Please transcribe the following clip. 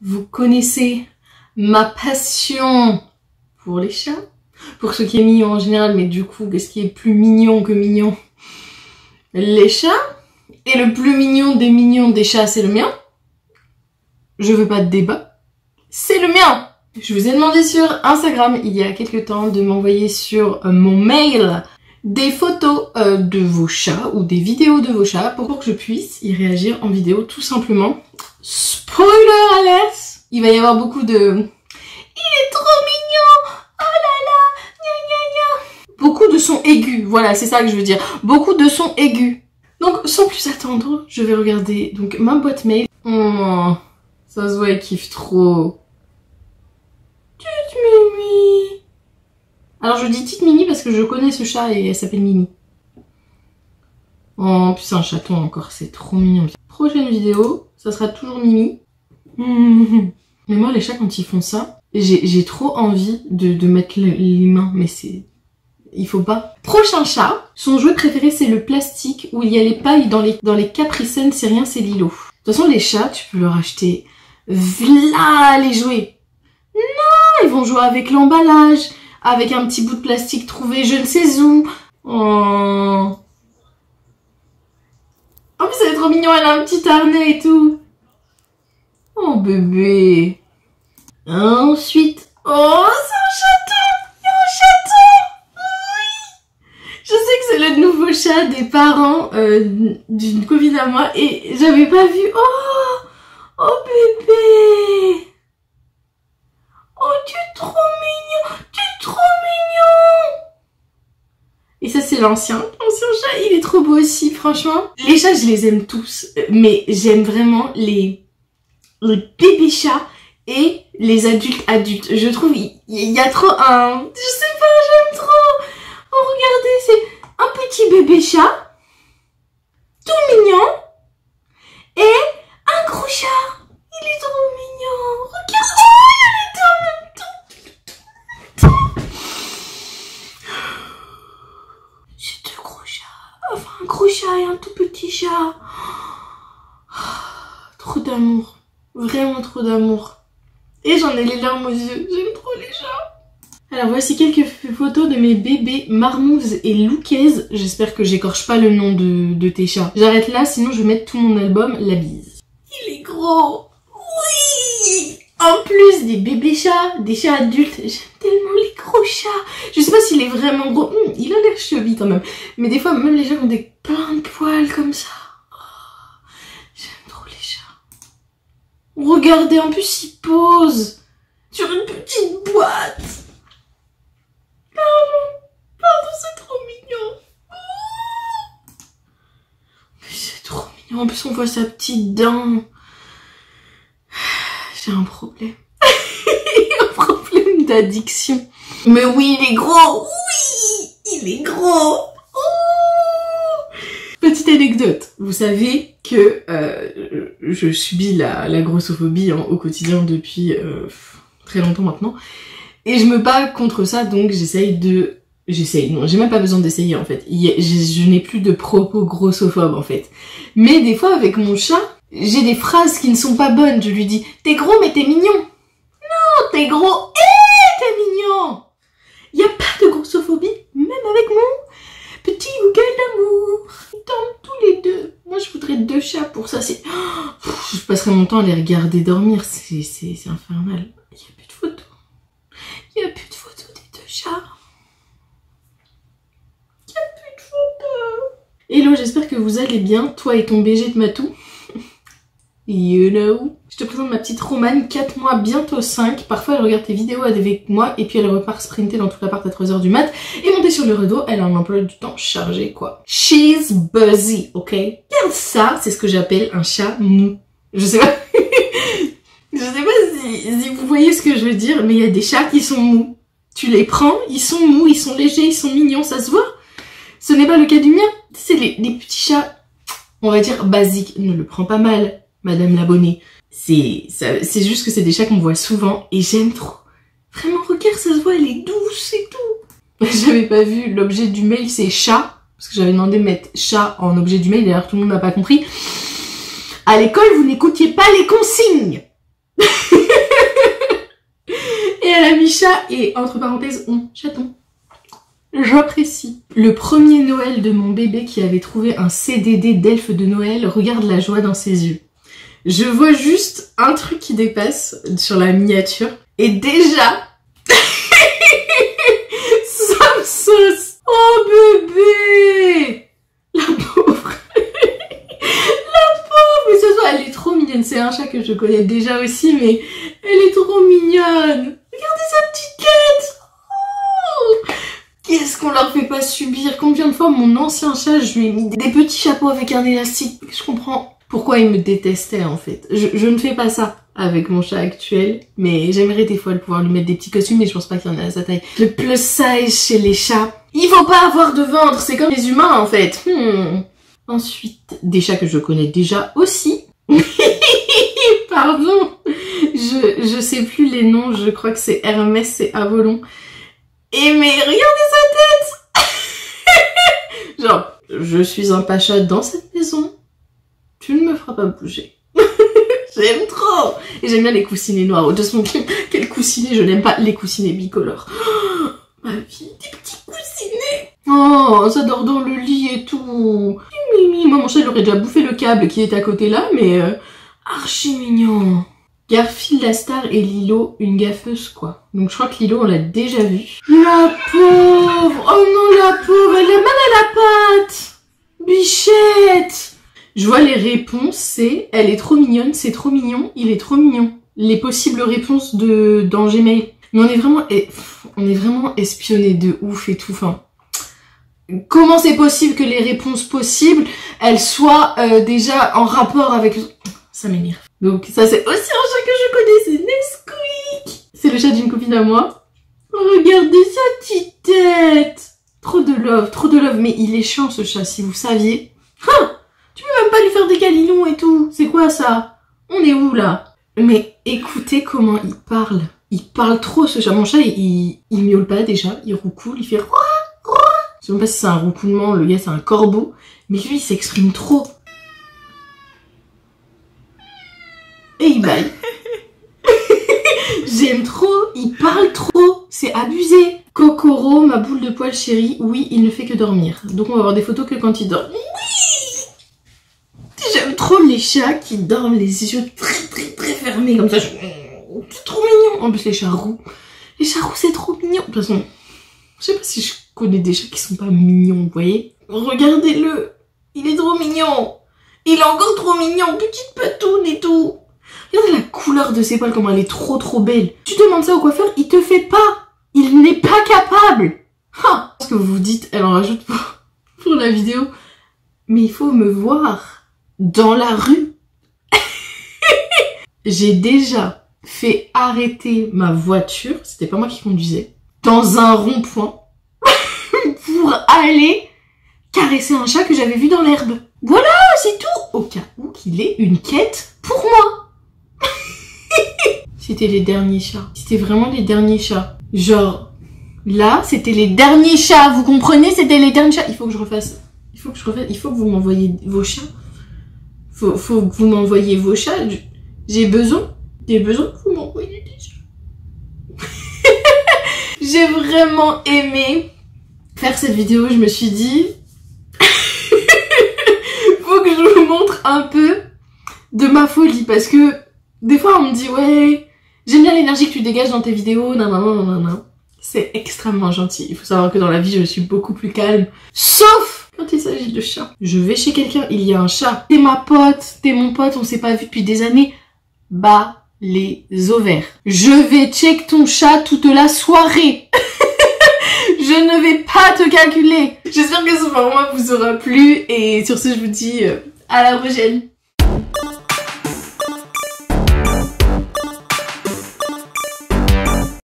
vous connaissez ma passion pour les chats. Pour ce qui est mignon en général, mais du coup, qu'est-ce qui est plus mignon que mignon? Les chats. Et le plus mignon des mignons des chats, c'est le mien. Je veux pas de débat. C'est le mien Je vous ai demandé sur Instagram il y a quelques temps de m'envoyer sur euh, mon mail des photos euh, de vos chats ou des vidéos de vos chats pour que je puisse y réagir en vidéo tout simplement. Spoiler alert Il va y avoir beaucoup de... Il est trop mignon Oh là là Gna gna Beaucoup de sons aigus, voilà c'est ça que je veux dire. Beaucoup de sons aigus. Donc sans plus attendre, je vais regarder donc ma boîte mail. Oh, ça se voit, elle kiffe trop. Tute Mimi alors je dis petite Mimi parce que je connais ce chat et elle s'appelle Mimi. Oh, c'est un chaton encore, c'est trop mignon. Prochaine vidéo, ça sera toujours Mimi. Mais moi, les chats, quand ils font ça, j'ai trop envie de, mettre les mains, mais c'est... Il faut pas. Prochain chat, son jouet préféré, c'est le plastique où il y a les pailles dans les, dans les capricènes, c'est rien, c'est Lilo. De toute façon, les chats, tu peux leur acheter... V'là les jouets Non, ils vont jouer avec l'emballage avec un petit bout de plastique trouvé je ne sais où. Oh. En plus, elle est trop mignon, elle a un petit harnais et tout. Oh, bébé. Ensuite, oh, c'est un chaton Il y a un chaton Oui Je sais que c'est le nouveau chat des parents euh, d'une copine à moi et j'avais pas vu. Oh Oh, bébé Oh, tu es trop mignon Tu es trop mignon Et ça, c'est l'ancien. L'ancien il est trop beau aussi, franchement. Les chats, je les aime tous. Mais j'aime vraiment les, les bébés chats et les adultes adultes. Je trouve, il y, a trop un... Je sais pas, j'aime trop Oh, regardez, c'est un petit bébé chat. Tout mignon. Et un gros chat. Il est trop mignon. Regardez gros chat et un tout petit chat. Trop d'amour. Vraiment trop d'amour. Et j'en ai les larmes aux yeux. J'aime trop les chats. Alors voici quelques photos de mes bébés Marmouze et Louquaise. J'espère que j'écorche pas le nom de, de tes chats. J'arrête là, sinon je vais mettre tout mon album La Bise. Il est gros Oui En plus des bébés chats, des chats adultes, j'aime tellement les gros chats. Je sais pas s'il est vraiment gros. Hum, il a l'air chubby quand même. Mais des fois, même les chats ont des plein de poils comme ça. Oh, j'aime trop les chats. Regardez, en plus, il pose sur une petite boîte. Pardon, pardon, c'est trop mignon. Oh. c'est trop mignon. En plus, on voit sa petite dent. J'ai un problème. un problème d'addiction. Mais oui, il est gros. Oui, il est gros. Petite anecdote, vous savez que euh, je subis la, grossophobie hein, au quotidien depuis euh, très longtemps maintenant. Et je me bats contre ça, donc j'essaye de... J'essaye, non, j'ai même pas besoin d'essayer en fait. Je, n'ai plus de propos grossophobes en fait. Mais des fois avec mon chat, j'ai des phrases qui ne sont pas bonnes. Je lui dis, t'es gros mais t'es mignon. Non, t'es gros et t'es mignon. N'y a pas de grossophobie, même avec mon petit Google d'amour tous les deux. Moi, je voudrais deux chats pour ça. C'est, je passerai mon temps à les regarder dormir. C'est, infernal. Il a plus de photos. Il a plus de photos des deux chats. Il a plus de photos. Hello, j'espère que vous allez bien, toi et ton BG de Matou. You know. Je te présente ma petite Romane, 4 mois, bientôt 5. Parfois, elle regarde tes vidéos avec moi et puis elle repart sprinter dans toute la part à 3h du mat. Et monter sur le rideau, elle a un emploi du temps chargé, quoi. She's busy, ok? Regarde ça, c'est ce que j'appelle un chat mou. Je sais pas... je sais pas si, si vous voyez ce que je veux dire, mais il y a des chats qui sont mous. Tu les prends, ils sont mous, ils sont légers, ils sont mignons, ça se voit? Ce n'est pas le cas du mien. C'est les, les petits chats, on va dire basiques. Ne le prends pas mal Madame l'abonnée. C'est c'est juste que c'est des chats qu'on voit souvent et j'aime trop. Vraiment, regarde, ça se voit, elle est douce et tout. J'avais pas vu l'objet du mail, c'est chat. Parce que j'avais demandé de mettre chat en objet du mail, d'ailleurs tout le monde n'a pas compris. À l'école, vous n'écoutiez pas les consignes. joli chat et entre parenthèses, on chaton. J'apprécie. Le premier Noël de mon bébé qui avait trouvé un CDD d'elfe de Noël, regarde la joie dans ses yeux. Je vois juste un truc qui dépasse sur la miniature. Et déjà, sauce. Oh bébé La pauvre La pauvre Mais ce soir, elle est trop mignonne. C'est un chat que je connais déjà aussi, mais elle est trop mignonne. Regardez sa petite tête oh Qu'est-ce qu'on leur fait pas subir? Combien de fois mon ancien chat, je lui ai mis des petits chapeaux avec un élastique? Je comprends pourquoi il me détestait en fait? Je, ne fais pas ça avec mon chat actuel, mais j'aimerais des fois le pouvoir lui mettre des petits costumes, mais je pense pas qu'il y en a à sa taille. Le plus size chez les chats, il faut pas avoir de ventre, c'est comme les humains en fait. Hmm. Ensuite, des chats que je connais déjà aussi. Pardon, je, je sais plus les noms, je crois que c'est Hermès et Avalon. Et mais regardez sa tête Genre, je suis un pacha dans cette maison, tu ne me feras pas bouger. j'aime trop Et j'aime bien les coussinets noirs. De façon, quel coussinet Je n'aime pas les coussinets bicolores. Oh, ma vie, des petits coussinets Oh, ça dort dans le lit et tout. Mimi, moi mon chat aurait déjà bouffé le câble qui est à côté là, mais euh, archi mignon. Garfield, la star et Lilo, une gaffeuse quoi. Donc je crois que Lilo on l'a déjà vu. La pauvre Oh non la pauvre, elle a mal à la patte Bichette je vois les réponses, c'est elle est trop mignonne, c'est trop mignon, il est trop mignon. Les possibles réponses de dans Gmail. Mais on est vraiment on est vraiment espionné de ouf et tout. Enfin, comment c'est possible que les réponses possibles elles soient euh, déjà en rapport avec ça m'énerve. Donc ça c'est aussi un chat que je connais, c'est Nesquik. C'est le chat d'une copine à moi. Regardez sa petite tête. Trop de love, trop de love. Mais il est chiant ce chat, si vous saviez. Même pas lui faire des câlinons et tout. C'est quoi ça? On est où là? Mais écoutez comment il parle. Il parle trop ce chat. Mon chat, il, il, miaule pas déjà. Il roucoule, il fait roi, roi. Je sais même pas si c'est un roucoulement. Le gars, c'est un corbeau. Mais lui, il s'exprime trop. Et il baille. J'aime trop. Il parle trop. C'est abusé. Kokoro, ma boule de poil chérie, oui, il ne fait que dormir. Donc on va avoir des photos que quand il dort. Chats qui dorment les yeux très très très fermés comme ça. C'est trop mignon. En plus les chats roux. Les chats roux c'est trop mignon. De toute façon, je sais pas si je connais des chats qui sont pas mignons, vous voyez. Regardez-le. Il est trop mignon. Il est encore trop mignon. Petite patoune et tout. Regardez la couleur de ses poils, comment elle est trop trop belle. Tu demandes ça au coiffeur, il te fait pas. Il n'est pas capable. Ce que vous vous dites, elle en rajoute pour la vidéo. Mais il faut me voir dans la rue. J'ai déjà fait arrêter ma voiture, c'était pas moi qui conduisais, dans un rond-point pour aller caresser un chat que j'avais vu dans l'herbe. Voilà, c'est tout Au cas où qu'il ait une quête pour moi. c'était les derniers chats. C'était vraiment les derniers chats. Genre, là, c'était les derniers chats, vous comprenez C'était les derniers chats. Il faut que je refasse. Il faut que je refasse. Il faut que vous m'envoyiez vos chats faut, que vous m'envoyiez vos chats. J'ai besoin, j'ai besoin que vous m'envoyiez des chats. j'ai vraiment aimé faire cette vidéo. Je me suis dit, faut que je vous montre un peu de ma folie parce que des fois on me dit ouais, j'aime bien l'énergie que tu dégages dans tes vidéos, non non non non non. C'est extrêmement gentil. Il faut savoir que dans la vie, je suis beaucoup plus calme. Sauf quand il s'agit de chat. Je vais chez quelqu'un, il y a un chat. T'es ma pote, t'es mon pote, on s'est pas vu depuis des années. Bah les ovaires. Je vais check ton chat toute la soirée. je ne vais pas te calculer. J'espère que ce format vous aura plu et sur ce je vous dis euh, à la prochaine.